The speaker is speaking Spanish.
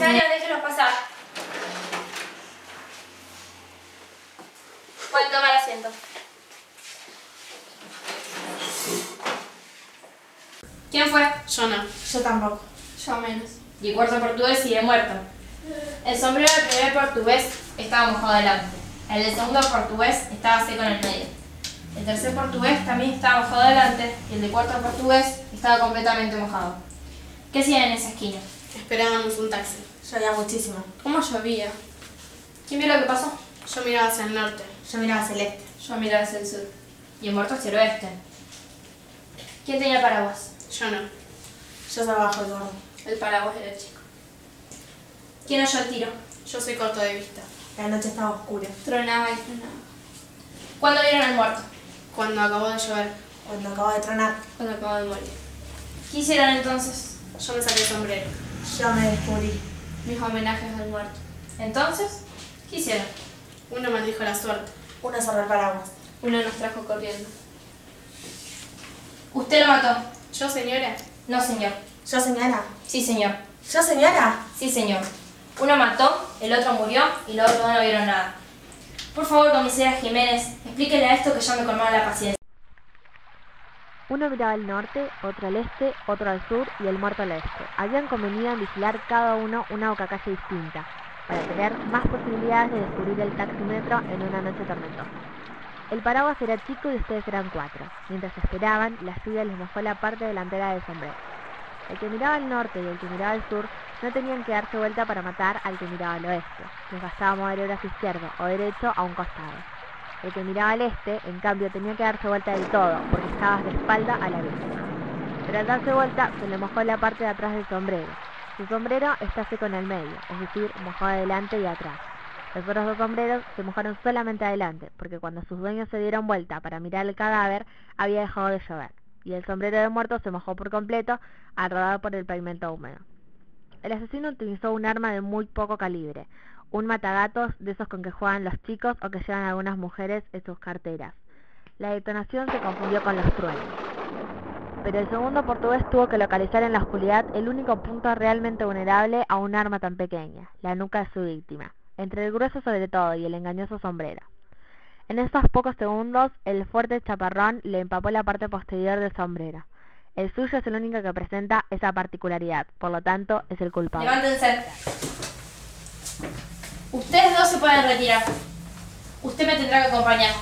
Déjenlos pasar. Pueden tomar asiento. ¿Quién fue? Yo no. Yo tampoco. Yo menos. Y el cuarto portugués sigue muerto. El sombrero del primer portugués estaba mojado adelante. El del segundo portugués estaba seco en el medio. El tercer portugués también estaba mojado adelante y el del cuarto portugués estaba completamente mojado. ¿Qué hacían en esa esquina? Esperábamos un taxi. Llovía muchísimo. ¿Cómo llovía? ¿Quién vio lo que pasó? Yo miraba hacia el norte. Yo miraba hacia el este. Yo miraba hacia el sur. Y el muerto hacia el oeste. ¿Quién tenía paraguas? Yo no. Yo estaba bajo el gordo. El paraguas era chico. ¿Quién oyó el tiro? Yo soy corto de vista. La noche estaba oscura. Tronaba y tronaba. ¿Cuándo vieron al muerto? Cuando acabó de llover. Cuando acababa de tronar, Cuando acabó de morir. ¿Qué hicieron entonces? Yo me saqué el sombrero. Yo me descubrí. Mis homenajes al muerto. ¿Entonces? ¿Qué hicieron? Uno maldijo la suerte. Uno cerró el paraguas. Uno nos trajo corriendo. ¿Usted lo mató? ¿Yo, señora? No, señor. Yo señora. Sí, señor. Yo señora. Sí, señor. Uno mató, el otro murió y los otros dos no vieron nada. Por favor, comisaria Jiménez, explíquele a esto que ya me colmaron la paciencia. Uno miraba al norte, otro al este, otro al sur y el muerto al oeste. Habían convenido en vigilar cada uno una bocacalle distinta, para tener más posibilidades de descubrir el taxímetro en una noche tormentosa. El paraguas era chico y ustedes eran cuatro. Mientras esperaban, la lluvia les mojó la parte delantera del sombrero. El que miraba al norte y el que miraba al sur no tenían que darse vuelta para matar al que miraba al oeste. Les bastaba mover el brazo izquierdo o derecho a un costado. El que miraba al este, en cambio, tenía que darse vuelta del todo, porque estaba de espalda a la víctima. Pero al darse vuelta, se le mojó la parte de atrás del sombrero. Su sombrero está seco en el medio, es decir, mojado adelante y atrás. Los otros dos sombreros se mojaron solamente adelante, porque cuando sus dueños se dieron vuelta para mirar el cadáver, había dejado de llover, y el sombrero de muerto se mojó por completo al por el pavimento húmedo. El asesino utilizó un arma de muy poco calibre, un matagatos de esos con que juegan los chicos o que llevan algunas mujeres en sus carteras. La detonación se confundió con los truenos. Pero el segundo portugués tuvo que localizar en la oscuridad el único punto realmente vulnerable a un arma tan pequeña, la nuca de su víctima, entre el grueso sobre todo y el engañoso sombrero. En estos pocos segundos, el fuerte chaparrón le empapó la parte posterior del sombrero. El suyo es el único que presenta esa particularidad, por lo tanto, es el culpable. Ustedes dos se pueden retirar. Usted me tendrá que acompañar.